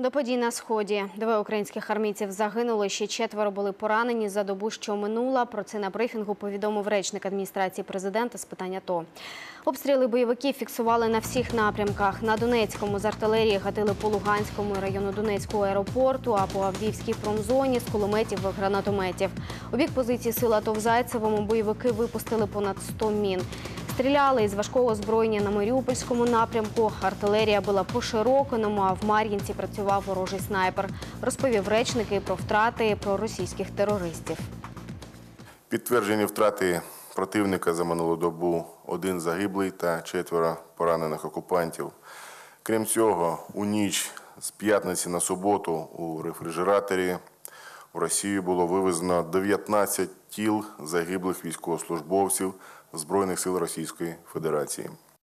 До подій на сході двоє українських армійців загинули. Ще четверо були поранені за добу, що минула. Про це на брифінгу повідомив речник адміністрації президента з питань АТО. Обстріли бойовиків фіксували на всіх напрямках. На Донецькому з артилерії гатили по Луганському району Донецького аеропорту, а по Авдіївській промзоні з кулеметів і гранатометів. У бік позиції сил АТО в Зайцевому бойовики випустили понад 100 мін. Стріляли із важкого озброєння на Маріупольському напрямку. Артилерія була по Широкиному, а в Мар'їнці працював ворожий снайпер. Розповів речники про втрати про російських терористів. Підтверджені втрати противника за минулу добу один загиблий та четверо поранених окупантів. Крім цього, у ніч з п'ятниці на суботу у рефрижераторі Росію було вивезено 19 тіл загиблих військовослужбовців Збройних сил Російської Федерації.